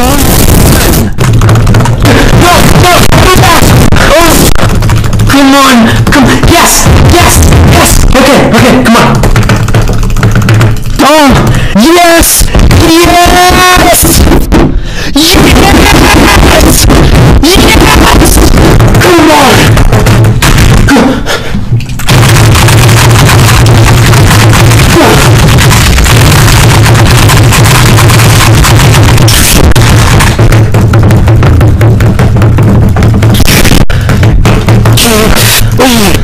on! No! No! Go back! Oh! Come on! Come Yes! Yes! Yes! Okay, okay, come on! Oh! Yes! Yes! decir, oye,